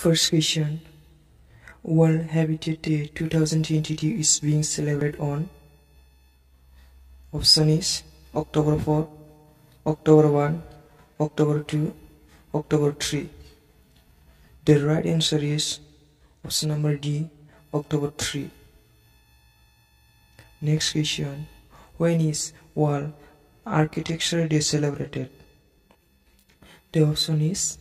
First question World Habitat Day 2022 is being celebrated on Option is October 4, October 1, October 2, October 3. The right answer is option number D, October 3. Next question When is World Architecture Day celebrated? The option is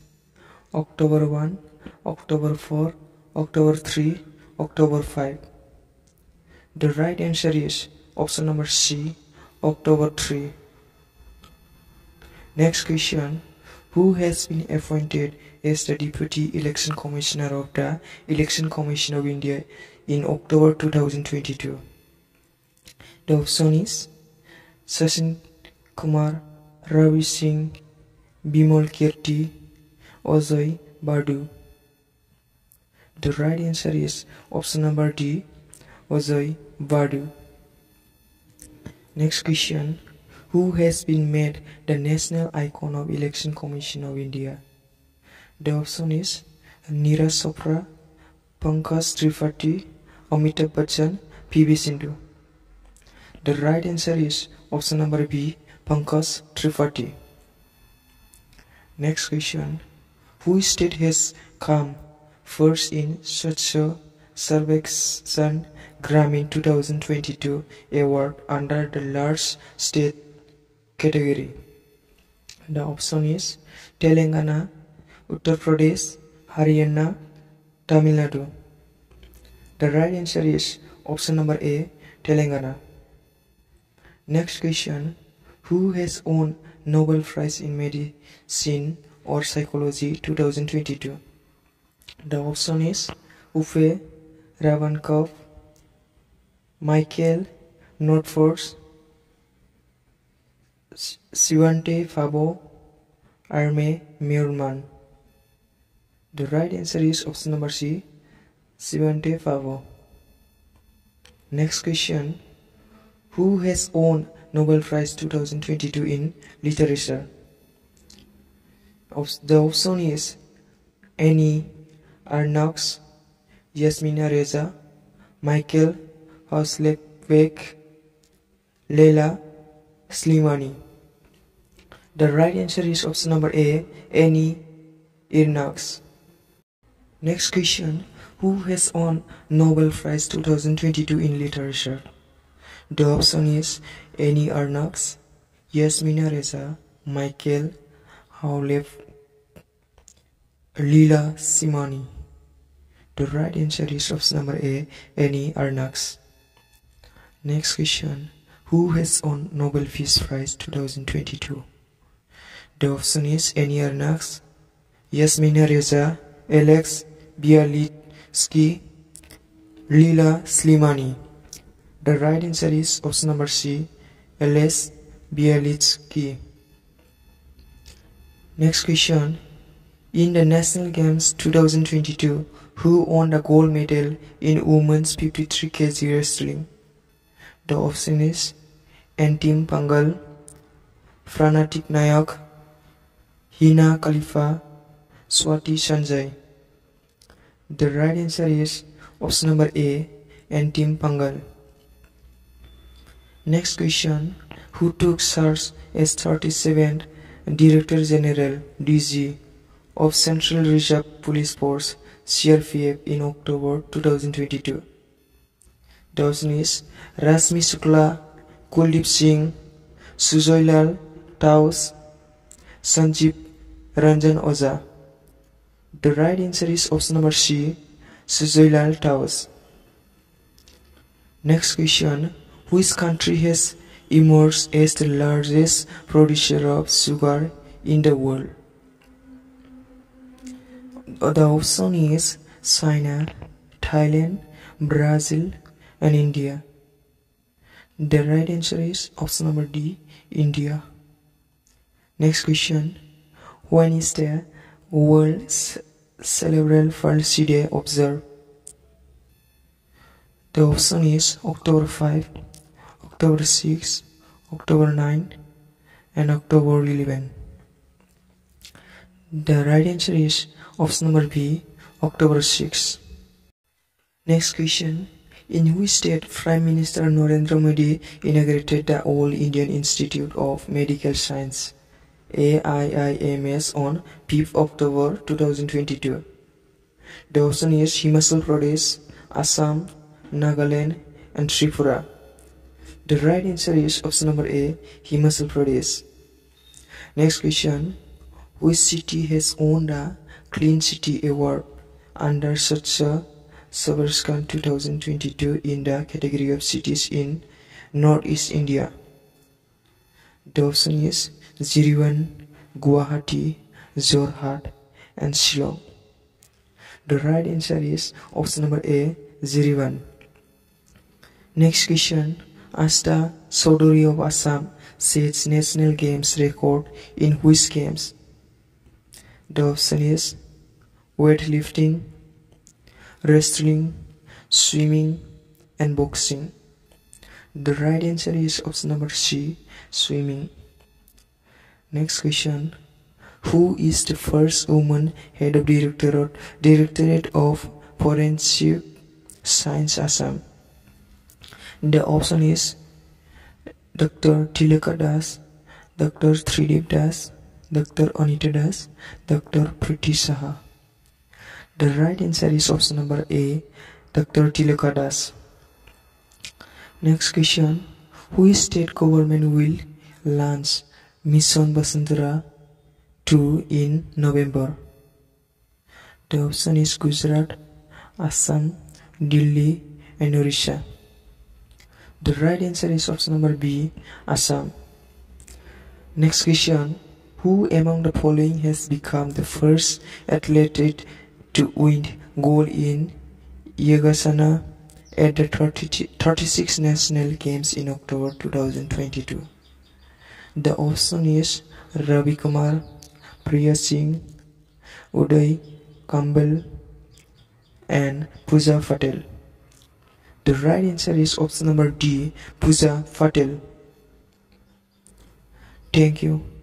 October 1, October 4, October 3, October 5. The right answer is option number C, October 3. Next question Who has been appointed as the Deputy Election Commissioner of the Election Commission of India in October 2022? The option is Sachin Kumar, Ravi Singh, Bimal Kirti, Ajay Bhadoo. The right answer is option number D, Ajay Bhadoo. Next question Who has been made the national icon of Election Commission of India? The option is Neeraj Chopra, Pankaj Tripathi, Amitabh Bachchan, PV Sindhu. The right answer is option number B, Pankaj Tripathi. Next question Who state has come first in Swachh Sarvekshan Gramin 2022 award under the large state category? The option is Telangana, Uttar Pradesh, Haryana, Tamil Nadu. The right answer is option number A, Telangana. Next question Who has won Nobel Prize in Medicine or Psychology 2022? The option is Uffe Ravenkopf, Michael Nordfors, Svante Pääbo, Arme Muirman. The right answer is option number C, Svante Pääbo. Next question Who has won Nobel Prize 2022 in Literature? The option is Annie Ernaux, Yasmina Reza, Michael Hasselbeck, Leila Slimani. The right answer is option number A, Annie Ernaux. Next question Who has won Nobel Prize 2022 in Literature? The option is Annie Ernaux, Yasmina Reza, Michael Howlett, Leila Slimani. The right answer is option number A, Annie Ernaux. Next question Who has won Nobel Peace Prize 2022? The option is Annie Ernaux, Yasmina Reza, Alex Bialiatski, Leila Slimani. The right answer is option number C, Alex Bialiatski. Next question. In the National Games 2022, who won the gold medal in women's 53 kg wrestling? The option is Antim Panghal, Pranatik Nayak, Hina Khalifa, Swati Sanjay. The right answer is option number A, Antim Panghal. Next question Who took charge as 37th Director General DG of Central Reserve Police Force CRPF in October 2022? The option is Rashmi Shukla, Kuldeep Singh, Sujoylal Taus, Sanjeev Ranjan Oza. The right answer is option number C, Sujoylal Taus. Next question Which country has emerged as the largest producer of sugar in the world? The option is China, Thailand, Brazil, and India. The right answer is option number D, India. Next question When is the World Cerebral Palsy Day observed? The option is October 5, October 6, October 9, and October 11. The right answer is option number B, October 6. Next question. In which state Prime Minister Narendra Modi inaugurated the All Indian Institute of Medical Science AIIMS on 5th October 2022? The option is Himachal Pradesh, Assam, Nagaland and Tripura. The right answer is option number A, Himachal Pradesh. Next question. Which city has won the Clean City Award under Swachh Sarvekshan 2022 in the category of cities in Northeast India? The option is Jiribam, Guwahati, Jorhat and Shillong. The right answer is option number A, Jiribam. Next question. Astha Choudhury of Assam sets national games record in which games? Is weightlifting, wrestling, swimming, and boxing. The right answer is option number C, swimming. Next question. Who is the first woman head of Directorate, Directorate of Forensic Science Assam? The option is Dr. Tilaka Das, Dr. Tridib Das, Dr. Anita Das, Dr. Priti Saha. The right answer is option number A, Dr. Tilaka Das. Next question. Which state government will launch Mission Basundhara 2 in November? The option is Gujarat, Assam, Delhi and Orissa. The right answer is option number B, Assam. Next question. Who among the following has become the first athlete to win gold in Yogasana at the 30, 36 National Games in October 2022? The option is Ravi Kumar, Priya Singh, Uday Campbell, and Pooja Patel. The right answer is option number D, Pooja Patel. Thank you.